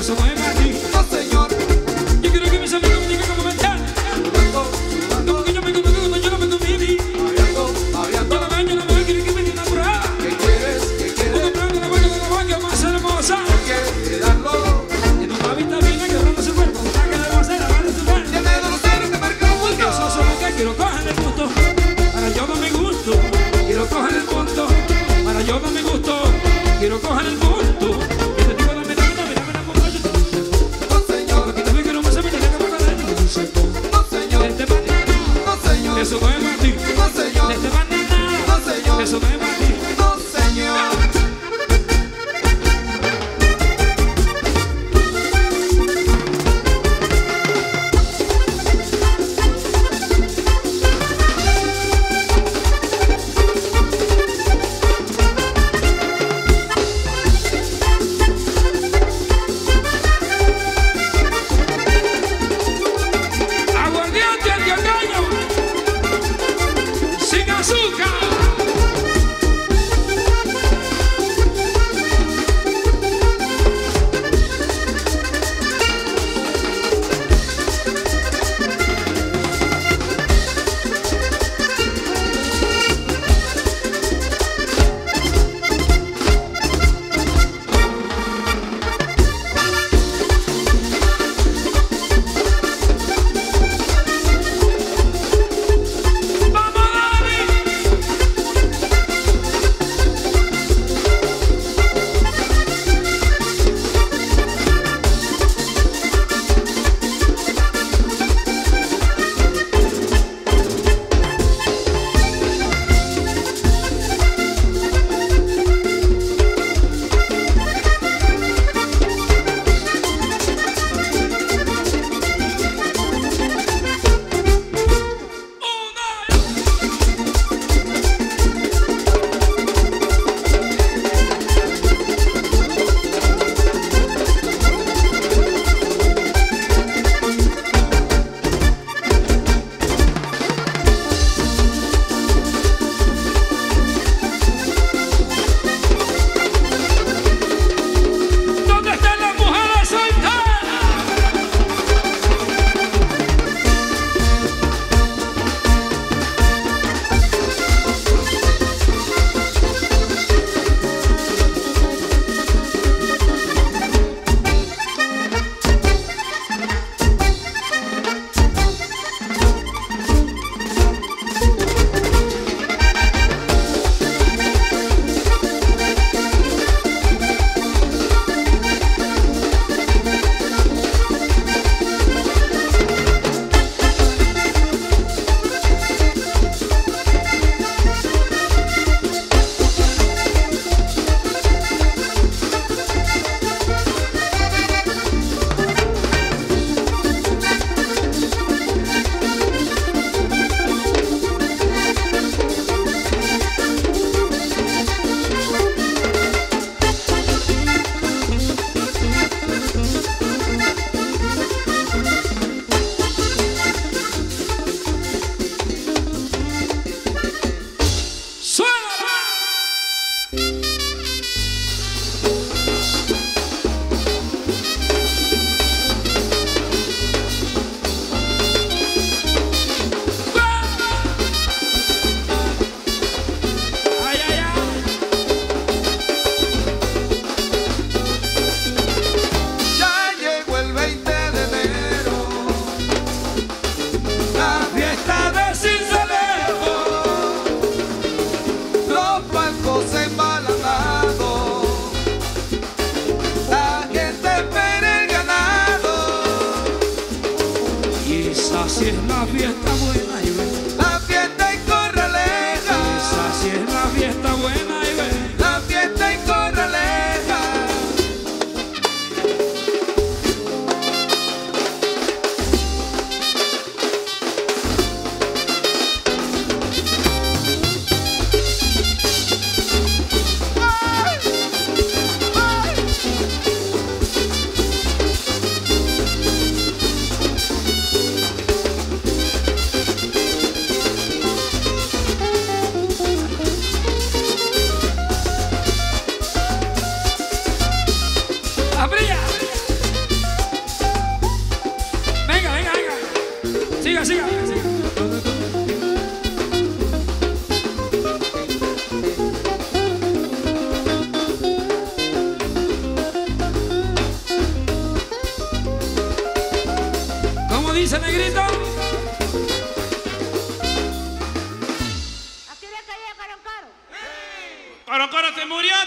eso no es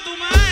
তোমার